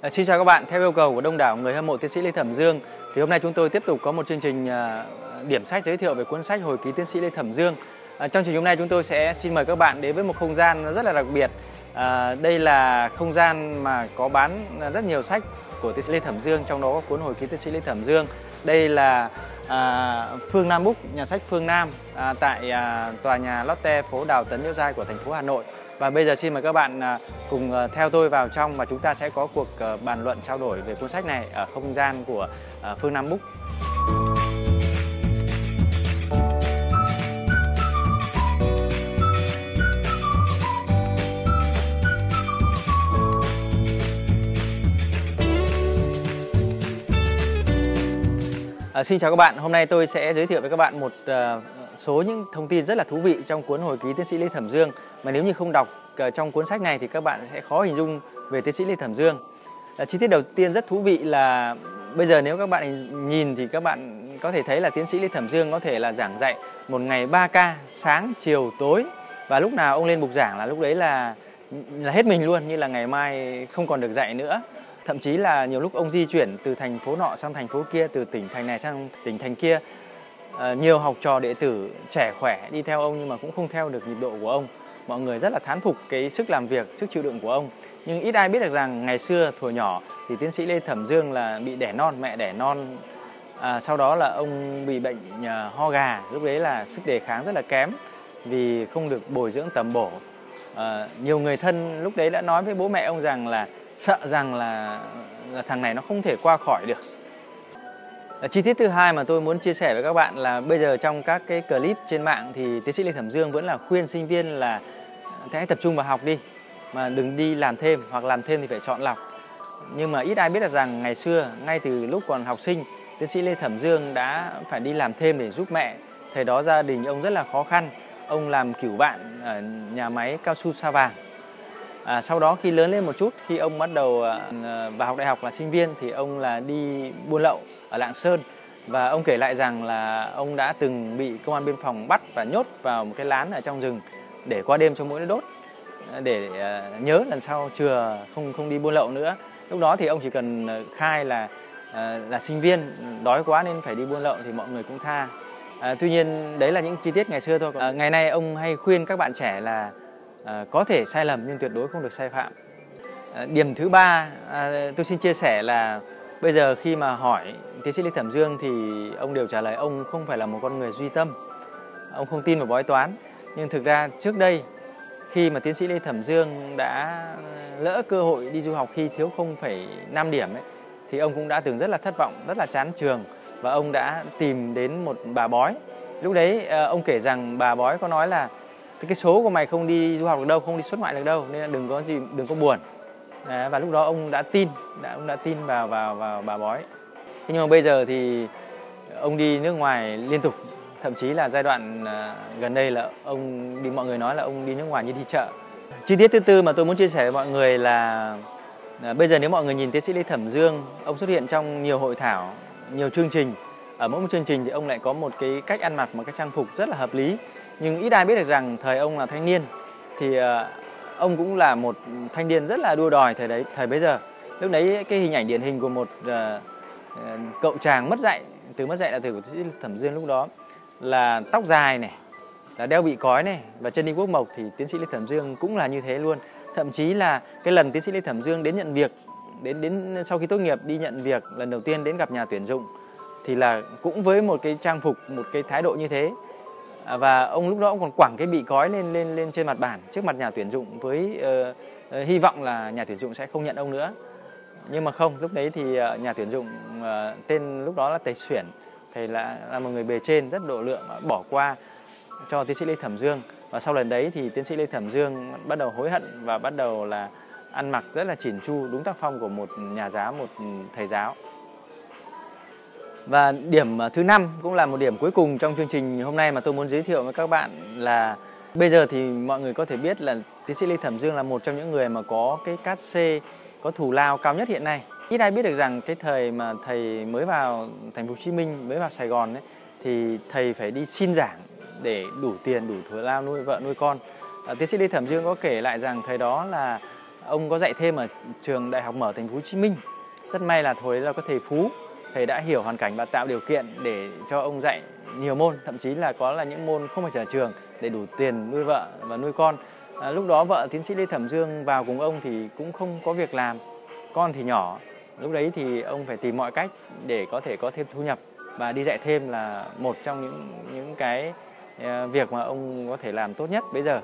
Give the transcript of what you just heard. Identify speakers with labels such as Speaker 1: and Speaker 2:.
Speaker 1: À, xin chào các bạn. Theo yêu cầu của đông đảo người hâm mộ tiến sĩ Lê Thẩm Dương, thì hôm nay chúng tôi tiếp tục có một chương trình à, điểm sách giới thiệu về cuốn sách Hồi ký tiến sĩ Lê Thẩm Dương. À, trong chương trình hôm nay chúng tôi sẽ xin mời các bạn đến với một không gian rất là đặc biệt. À, đây là không gian mà có bán rất nhiều sách của tiến sĩ Lê Thẩm Dương, trong đó có cuốn Hồi ký tiến sĩ Lê Thẩm Dương. Đây là à, Phương Nam Book, nhà sách Phương Nam à, tại à, tòa nhà Lotte phố Đào Tấn Liễu Giai của thành phố Hà Nội. Và bây giờ xin mời các bạn à, cùng à, theo tôi vào trong và chúng ta sẽ có cuộc à, bàn luận trao đổi về cuốn sách này ở không gian của Phương Nam Book. À, xin chào các bạn, hôm nay tôi sẽ giới thiệu với các bạn một uh, số những thông tin rất là thú vị trong cuốn hồi ký tiến sĩ Lê Thẩm Dương. Mà nếu như không đọc ờ, trong cuốn sách này thì các bạn sẽ khó hình dung về tiến sĩ Lê Thẩm Dương. Ờ, chi tiết đầu tiên rất thú vị là bây giờ nếu các bạn nhìn thì các bạn có thể thấy là tiến sĩ Lê Thẩm Dương có thể là giảng dạy một ngày 3 ca sáng, chiều, tối. Và lúc nào ông lên bục giảng là lúc đấy là là hết mình luôn như là ngày mai không còn được dạy nữa. Thậm chí là nhiều lúc ông di chuyển từ thành phố nọ sang thành phố kia từ tỉnh thành này sang tỉnh thành kia à, nhiều học trò đệ tử trẻ khỏe đi theo ông nhưng mà cũng không theo được nhịp độ của ông. Mọi người rất là thán phục cái sức làm việc sức chịu đựng của ông. Nhưng ít ai biết được rằng ngày xưa thuở nhỏ thì tiến sĩ lê thẩm dương là bị đẻ non mẹ đẻ non. À, sau đó là ông bị bệnh uh, ho gà. Lúc đấy là sức đề kháng rất là kém vì không được bồi dưỡng tầm bổ. À, nhiều người thân lúc đấy đã nói với bố mẹ ông rằng là sợ rằng là, là thằng này nó không thể qua khỏi được. Ờ, chi tiết thứ hai mà tôi muốn chia sẻ với các bạn là bây giờ trong các cái clip trên mạng thì tiến sĩ Lê Thẩm Dương vẫn là khuyên sinh viên là hãy tập trung vào học đi, mà đừng đi làm thêm, hoặc làm thêm thì phải chọn lọc. Nhưng mà ít ai biết là rằng ngày xưa, ngay từ lúc còn học sinh, tiến sĩ Lê Thẩm Dương đã phải đi làm thêm để giúp mẹ. Thời đó gia đình ông rất là khó khăn, ông làm cửu bạn ở nhà máy cao su Sa Vàng. À, sau đó khi lớn lên một chút, khi ông bắt đầu à, ờ, vào học đại học là sinh viên thì ông là đi buôn lậu ở Lạng Sơn và ông kể lại rằng là ông đã từng bị công an biên phòng bắt và nhốt vào một cái lán ở trong rừng để qua đêm cho mũi nó đốt à, để à, nhớ lần sau chừa không không đi buôn lậu nữa. Lúc đó thì ông chỉ cần ờ, khai là à, là sinh viên đói quá nên phải đi buôn lậu thì mọi người cũng tha. À, tuy nhiên đấy là những chi tiết ngày xưa thôi. À, ngày nay ông hay khuyên các bạn trẻ là Ờ, có thể sai lầm nhưng tuyệt đối không được sai phạm. Ờ, điểm thứ ba à, tôi xin chia sẻ là bây giờ khi mà hỏi tiến sĩ lê thẩm dương thì ông đều trả lời ông không phải là một con người duy tâm ông không tin vào bói toán. Nhưng thực ra trước đây khi mà tiến sĩ lê thẩm dương đã lỡ cơ hội đi du học khi thiếu 0,5 điểm ấy, thì ông cũng đã từng rất là thất vọng rất là chán trường và ông đã tìm đến một bà bói. Lúc đấy ờ, ông kể rằng bà bói có nói là cái số của mày không đi du học được đâu không đi xuất ngoại được đâu nên là đừng có gì đừng có buồn. Đấy, và lúc đó ông đã tin đã ông đã tin vào vào vào bà bói. Thế nhưng mà bây giờ thì ông đi nước ngoài liên tục thậm chí là giai đoạn à, gần đây là ông đi mọi người nói là ông đi nước ngoài như đi chợ. Chi tiết thứ tư mà tôi muốn chia sẻ với mọi người là à, bây giờ nếu mọi người nhìn tiến sĩ lê thẩm dương ông xuất hiện trong nhiều hội thảo nhiều chương trình. Ở mỗi một chương trình thì ông lại có một cái cách ăn mặc một cái trang phục rất là hợp lý nhưng ít ai biết được rằng thời ông là thanh niên. Thì ờ, ông cũng là một thanh niên rất là đua đòi thời đấy, thời bấy giờ. Lúc đấy cái hình ảnh điển hình của một ờ, ờ, cậu chàng mất dạy, từ mất dạy là từ của thẩm dương lúc đó, là tóc dài này, là đeo bị cói này và chân đi quốc mộc thì tiến sĩ lê thẩm dương cũng là như thế luôn. Thậm chí là cái lần tiến sĩ lê thẩm dương đến nhận việc, đến đến sau khi tốt nghiệp đi nhận việc lần đầu tiên đến gặp nhà tuyển dụng thì là cũng với một cái trang phục, một cái thái độ như thế. À, và ông lúc đó ông còn quẳng cái bị cói lên lên lên trên mặt bàn trước mặt nhà tuyển dụng với uh, hy vọng là nhà tuyển dụng sẽ không nhận ông nữa. Nhưng mà không lúc đấy thì uh, nhà tuyển dụng uh, tên lúc đó là tề xuyển thầy là là một người bề trên rất độ lượng bỏ qua cho tiến sĩ lê thẩm dương. Và sau lần đấy thì tiến sĩ lê thẩm dương bắt đầu hối hận và bắt đầu là ăn mặc rất là chỉn chu đúng tác phong của một nhà giáo một thầy giáo và điểm à, thứ năm cũng là một điểm cuối cùng trong chương trình hôm nay mà tôi muốn giới thiệu với các bạn là bây giờ thì mọi người có thể biết là tiến sĩ Lê Thẩm Dương là một trong những người mà có cái cát C có thù lao cao nhất hiện nay. Ít ai biết được rằng cái thời mà thầy mới vào thành phố Hồ Chí Minh, mới vào Sài Gòn ấy thì thầy phải đi xin giảng để đủ tiền, đủ thù lao nuôi vợ nuôi con. À, tiến sĩ Lê Thẩm Dương có kể lại rằng thời đó là ông có dạy thêm ở trường Đại học Mở Thành phố Hồ Chí Minh. Rất may là hồi đó là có thầy Phú, thầy đã hiểu hoàn cảnh và tạo điều kiện để cho ông dạy nhiều môn, thậm chí là có là những môn không phải trở trường để đủ tiền nuôi vợ và nuôi con. À, lúc đó vợ tiến sĩ Lê Thẩm Dương vào cùng ông thì cũng không có việc làm, con thì nhỏ. Lúc đấy thì ông phải tìm mọi cách để có thể có thêm thu nhập và đi dạy thêm là một trong những những cái à, việc mà ông có thể làm tốt nhất bây giờ.